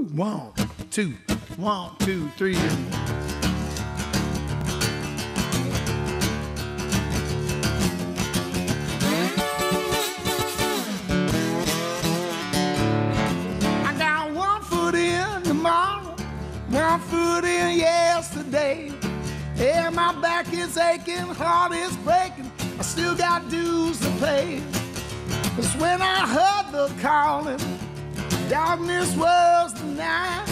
Woo! One, two, one, two, three. One foot in tomorrow, one foot in yesterday. Yeah, my back is aching, heart is breaking. I still got dues to pay. Cause when I heard the calling, darkness was the night.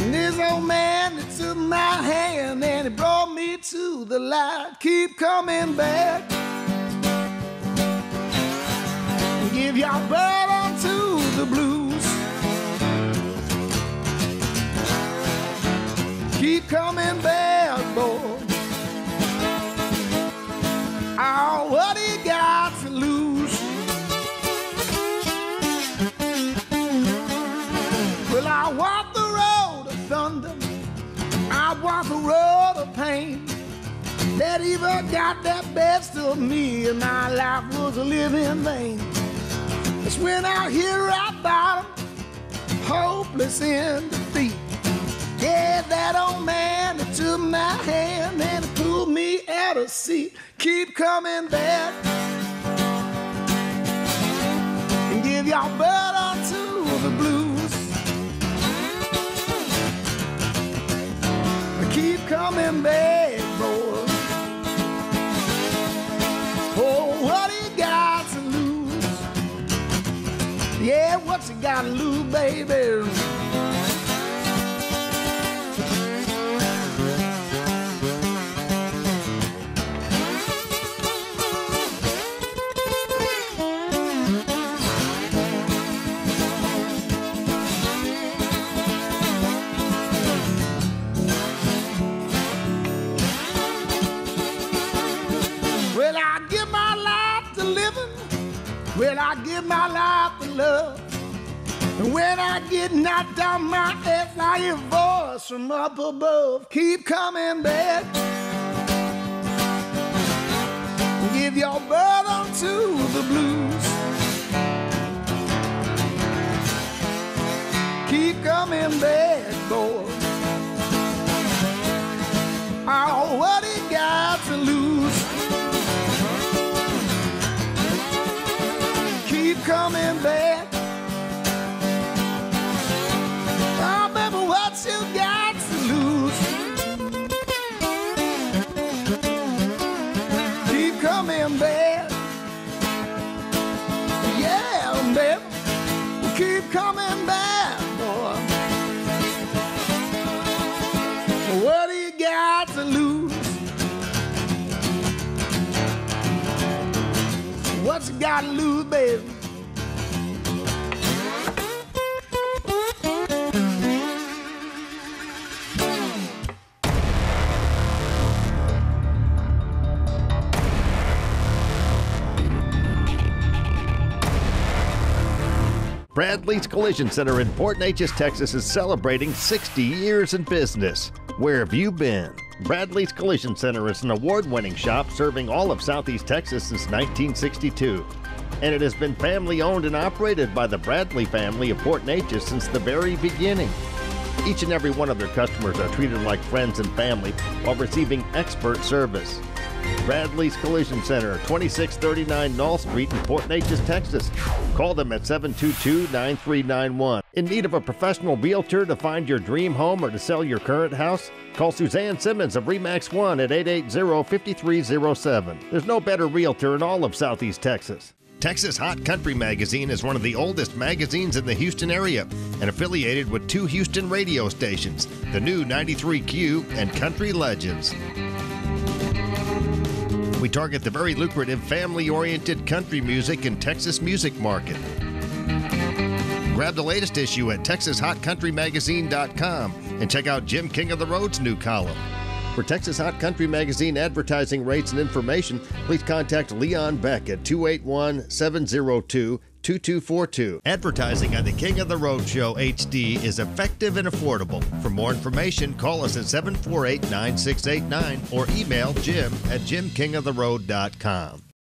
And this old man that took my hand and he brought me to the light. Keep coming back. Give your burden to the blues. Keep coming back, the road of pain. That evil got the best of me, and my life was a living vain. It's when I hear rock bottom, hopeless in defeat. Yeah, that old man that took my hand and pulled me out of seat. Keep coming back and give your burden What's he got lose, baby? Well, I give my life to living. Well, I give my life to love. And when I get knocked down my ass, I hear voice from up above. Keep coming back. Give your burden to the blues. To lose? What's got to lose, baby? Bradley's Collision Center in Port Neches, Texas is celebrating 60 years in business. Where have you been? Bradley's Collision Center is an award winning shop serving all of Southeast Texas since 1962. And it has been family owned and operated by the Bradley family of Port Neches since the very beginning. Each and every one of their customers are treated like friends and family while receiving expert service. Bradley's Collision Center, 2639 Nall Street in Port Neches, Texas. Call them at 722-9391. In need of a professional realtor to find your dream home or to sell your current house? Call Suzanne Simmons of Remax One at 880-5307. There's no better realtor in all of Southeast Texas. Texas Hot Country Magazine is one of the oldest magazines in the Houston area and affiliated with two Houston radio stations, the new 93Q and Country Legends. We target the very lucrative family oriented country music and Texas music market. Grab the latest issue at TexasHotCountryMagazine.com and check out Jim King of the Road's new column. For Texas Hot Country Magazine advertising rates and information, please contact Leon Beck at 281 702 2242. Advertising on the King of the Road Show HD is effective and affordable. For more information, call us at 748 9689 or email jim at jimkingoftheroad.com.